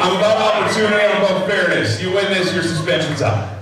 I'm about opportunity, I'm about fairness. You win this, your suspension's up.